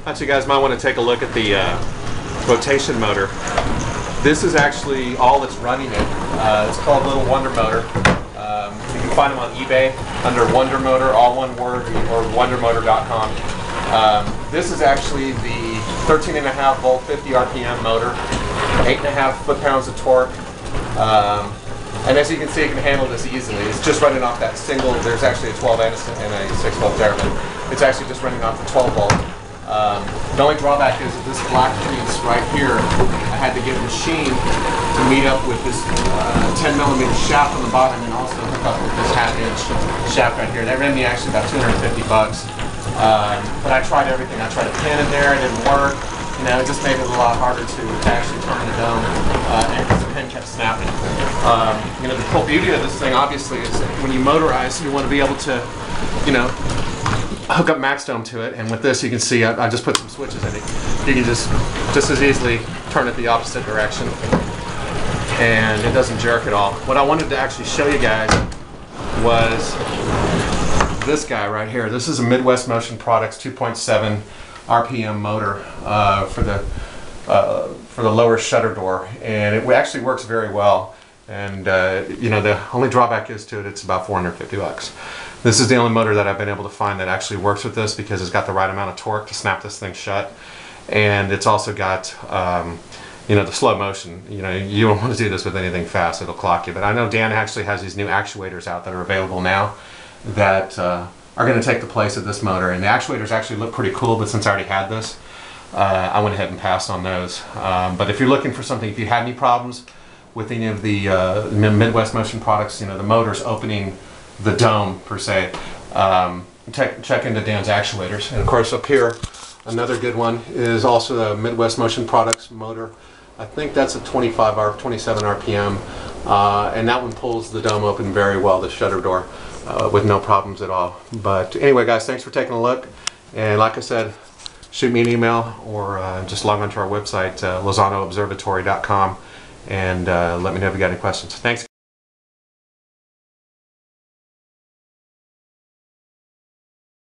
thought you guys might want to take a look at the uh, rotation motor. This is actually all that's running it. Uh, it's called Little Wonder Motor. Um, you can find them on eBay under Wonder Motor, all one word, or wondermotor.com. Um, this is actually the 13.5 volt, 50 RPM motor, 8.5 foot-pounds of torque. Um, and as you can see, it can handle this easily. It's just running off that single, there's actually a 12 and a, and a 6 volt there, but it's actually just running off the 12 volt. Um, the only drawback is that this black piece right here, I had to get machined to meet up with this uh, 10 millimeter shaft on the bottom and also hook up with this half inch shaft right here. That ran me actually about 250 bucks. Um, but I tried everything. I tried a pin in there, it didn't work. You know, it just made it a lot harder to, to actually turn the dome uh, and the pin kept snapping. Um, you know, the whole beauty of this thing obviously is when you motorize, you want to be able to, you know, hook up Maxdome to it, and with this you can see I, I just put some switches in it. You can just just as easily turn it the opposite direction, and it doesn't jerk at all. What I wanted to actually show you guys was this guy right here. This is a Midwest Motion Products 2.7 RPM motor uh, for the uh, for the lower shutter door, and it actually works very well. And uh, you know the only drawback is to it, it's about 450 bucks. This is the only motor that I've been able to find that actually works with this because it's got the right amount of torque to snap this thing shut, and it's also got um, you know the slow motion. You know you don't want to do this with anything fast; it'll clock you. But I know Dan actually has these new actuators out that are available now that uh, are going to take the place of this motor, and the actuators actually look pretty cool. But since I already had this, uh, I went ahead and passed on those. Um, but if you're looking for something, if you had any problems with any of the uh, Midwest Motion products, you know, the motors opening the dome per se, um, check, check into Dan's actuators. And of course up here, another good one is also the Midwest Motion products motor. I think that's a 25 R, 27 RPM, uh, and that one pulls the dome open very well, the shutter door, uh, with no problems at all. But anyway, guys, thanks for taking a look. And like I said, shoot me an email or uh, just log on to our website, uh, lozanoobservatory.com and uh, let me know if you got any questions. Thanks.